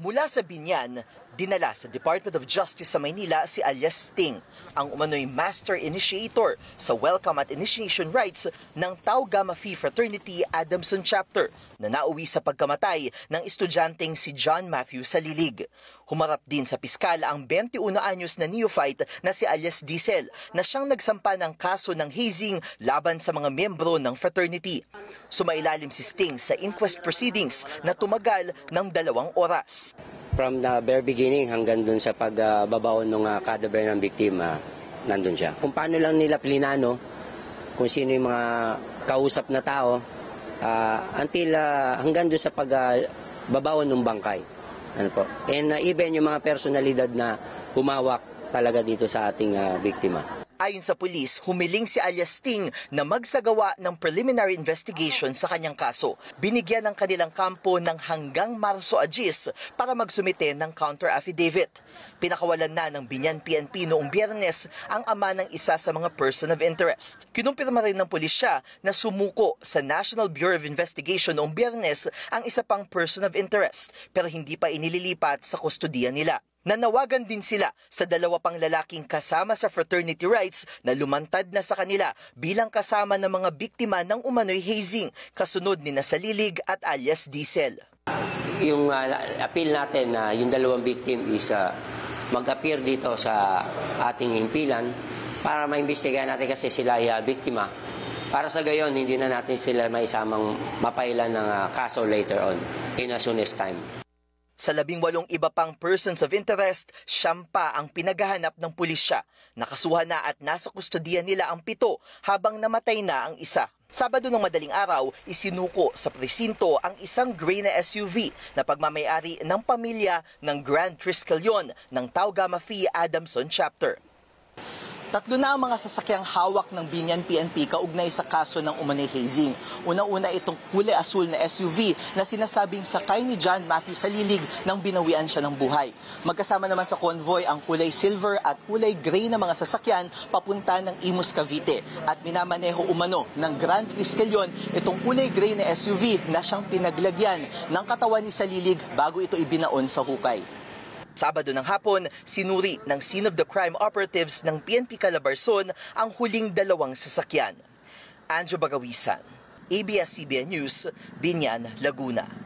Mula sa Binyan, dinala sa Department of Justice sa Maynila si alias Sting, ang umano'y master initiator sa welcome at initiation rites ng Tau Gamma Phi Fraternity Adamson Chapter na nauwi sa pagkamatay ng estudyanteng si John Matthew Salilig. Humarap din sa piskal ang 21 anyos na neophyte na si alias Diesel na siyang nagsampa ng kaso ng hazing laban sa mga miyembro ng fraternity. Sumailalim si Sting sa inquest proceedings na tumagal ng dalawang oras. From the very beginning hanggang dun sa pagbabaon ng uh, cadaver ng biktima, nandun siya. Kung paano lang nila plinano, kung sino yung mga kausap na tao, uh, until uh, hanggang dun sa pagbabaon ng bangkay. Ano po? And uh, even yung mga personalidad na humawak talaga dito sa ating uh, biktima. Ayon sa pulis, humiling si alias Sting na magsagawa ng preliminary investigation sa kanyang kaso. Binigyan ng kanilang kampo ng hanggang Marso Agis para magsumite ng counter affidavit. Pinakawalan na ng Binyan PNP noong biyernes ang ama ng isa sa mga person of interest. Kinumpirma rin ng pulisya na sumuko sa National Bureau of Investigation noong biyernes ang isa pang person of interest pero hindi pa inililipat sa kustodiya nila. Nanawagan din sila sa dalawa pang lalaking kasama sa fraternity rights na lumantad na sa kanila bilang kasama ng mga biktima ng umano'y hazing, kasunod ni Nasalilig at alias Diesel. Yung uh, appeal natin na uh, yung dalawang victim is uh, mag-appear dito sa ating impilan para maimbestigahan natin kasi sila ay uh, biktima. Para sa gayon, hindi na natin sila maisamang mapailan ng uh, kaso later on in as soon as time. Sa labing walong iba pang persons of interest, siyam pa ang pinaghahanap ng pulisya. Nakasuhan na at nasa kustodiya nila ang pito habang namatay na ang isa. Sabado ng madaling araw, isinuko sa presinto ang isang gray na SUV na pagmamayari ng pamilya ng Grand Triskelion ng Tau Gamma Phi Adamson Chapter. Tatlo na ang mga sasakyang hawak ng Binyan PNP kaugnay sa kaso ng umanay hazing. Una-una itong kulay asul na SUV na sinasabing sakay ni John Matthew Salilig nang binawian siya ng buhay. Magkasama naman sa convoy ang kulay silver at kulay gray na mga sasakyan papunta ng Imus Cavite. At minamaneho umano ng Grand Triskelion itong kulay gray na SUV na siyang pinaglagyan ng katawan ni Salilig bago ito ibinaon sa hukay. Sabado ng hapon, sinuri ng scene of the crime operatives ng PNP Calabarzon ang huling dalawang sasakyan. Anjo Bagawisan, ABS-CBN News, Binyan, Laguna.